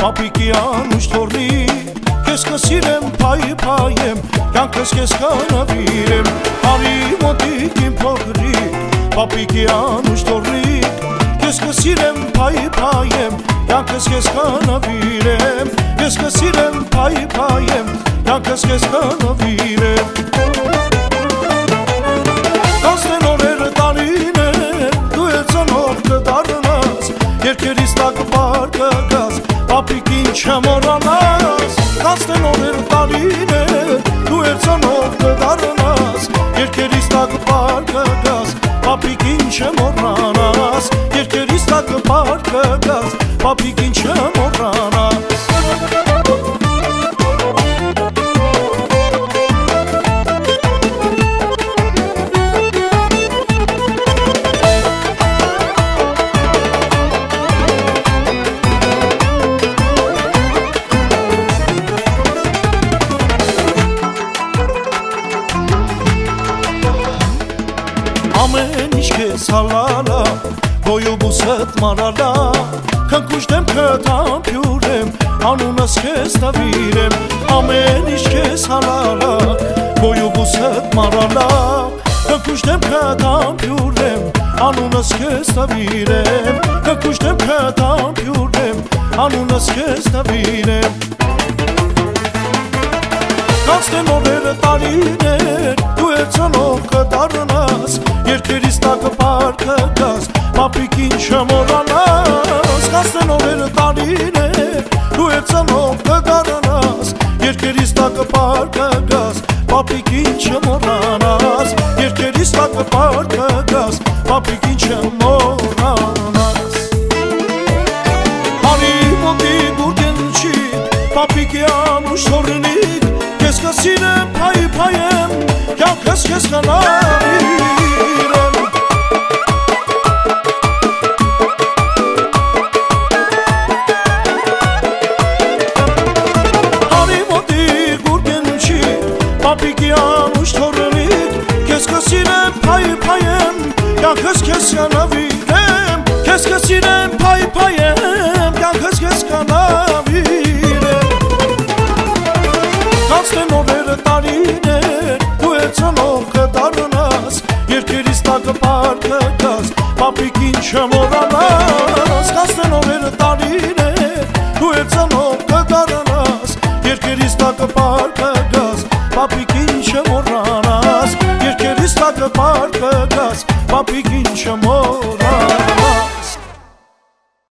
ապիկի անուշտ խորնի Կես կսիրեմ, պայի պայեմ, կյանքս կես կանավիրեմ Արի մոտիկ իմ փողրիկ, ապիկի անուշտ խորնիկ Կես կսիրեմ, պայի պայեմ, կյանքս կես կանավիրեմ Ես կսիրեմ, պայի պայեմ, կյանքս կես կանավիրեմ մորանաս Կասնեն օրեր տարին է Դու էր ծանով կդարնաս Երկերից տակ պարկը գաս Պապիկ ինչ մորանաս Երկերից տակ պարկը գաս Պապիկ ինչ ki sallala Boju buset marala. Kan kushtem këta pjurem Anun as kes të virem Amen ish kes halala Boju buset marala. Kan kushtem këta pjurem Anun as kes të virem Kan kushtem këta pjurem Anun as kes të virem Կանցնեն օրերը տարիներ Դու էլ ծնով կդարնաս Երկերից տակը պարկը գաս Պապիկ ինչ մորանաս Կանցնեն օրերը տարիներ Դու էլ ծնով կդարնաս Երկերից տակը պարկը գաս Պապիկ ինչ մորանաս Երկերից տակը պարկը գաս Պապիկ ինչ մորանաս Հարի մոտի բուրգեն չի Պապիկի անուշ թորնիկ կյանքս քեզ կանավիրեմ Հարի Տակը պարկը գաս Պապիկ ինչ մորանաս Կանցնեն օրերը տարիներ Դու էլ ծնող կդարնաս Երկերից տակը պարկը գաս Պապիկ ինչ մորանաս Երկերից տակը պարկը գաս Պապիկ ինչ մորանաս